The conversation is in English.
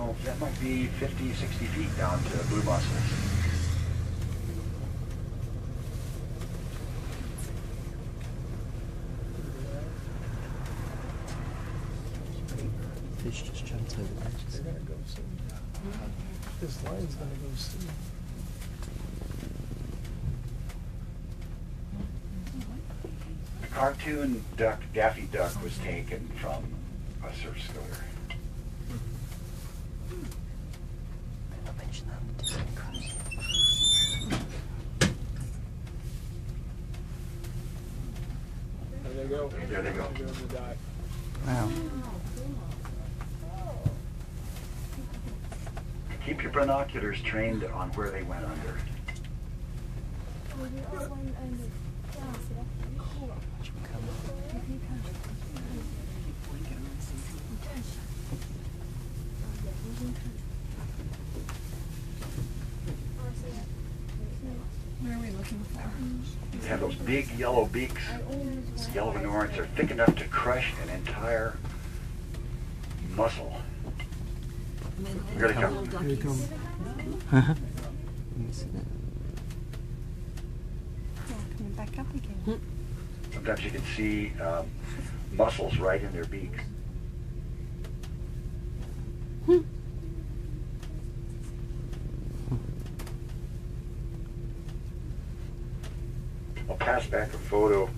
know, that might be 50, 60 feet down to blue mussels. Fish just jumped over there. They're gonna go soon. This line's gonna go soon. The cartoon duck, Daffy Duck, was taken from a surf scoter. I'll mention that. There they go. There they go. There goes the dock. Wow. Keep your binoculars trained on where they went under. Where are we looking for? They have those big yellow beaks. The Yellow and orange are thick enough to crush an entire mussel. Here they come. Here they come. Let me see that. Yeah, coming back up again. Sometimes you can see um, mussels right in their beaks. I'll pass back a photo